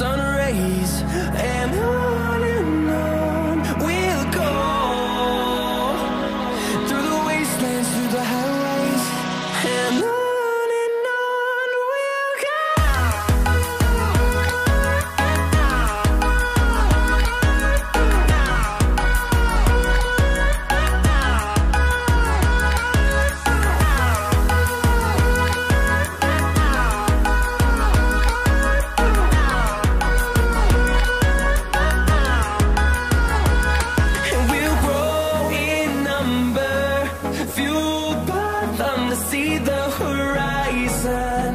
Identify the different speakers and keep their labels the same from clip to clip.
Speaker 1: sun rays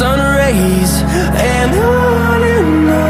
Speaker 1: sun rays and on and on